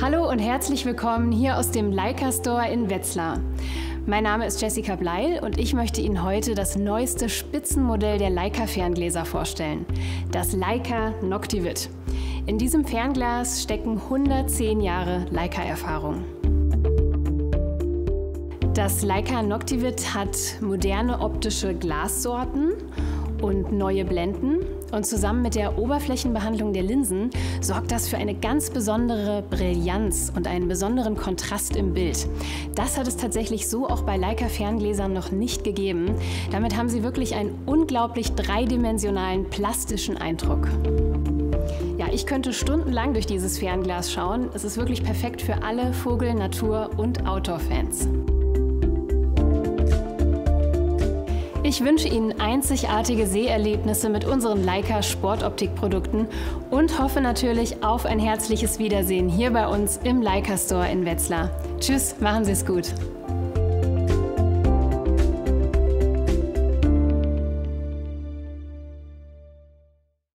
Hallo und herzlich willkommen hier aus dem Leica Store in Wetzlar. Mein Name ist Jessica Bleil und ich möchte Ihnen heute das neueste Spitzenmodell der Leica Ferngläser vorstellen, das Leica Noctivit. In diesem Fernglas stecken 110 Jahre Leica-Erfahrung. Das Leica Noctivit hat moderne optische Glassorten und neue Blenden. Und zusammen mit der Oberflächenbehandlung der Linsen sorgt das für eine ganz besondere Brillanz und einen besonderen Kontrast im Bild. Das hat es tatsächlich so auch bei Leica Ferngläsern noch nicht gegeben. Damit haben sie wirklich einen unglaublich dreidimensionalen plastischen Eindruck. Ja, ich könnte stundenlang durch dieses Fernglas schauen. Es ist wirklich perfekt für alle Vogel-, Natur- und Outdoor-Fans. Ich wünsche Ihnen einzigartige Seherlebnisse mit unseren Leica Sportoptikprodukten und hoffe natürlich auf ein herzliches Wiedersehen hier bei uns im Leica Store in Wetzlar. Tschüss, machen Sie es gut.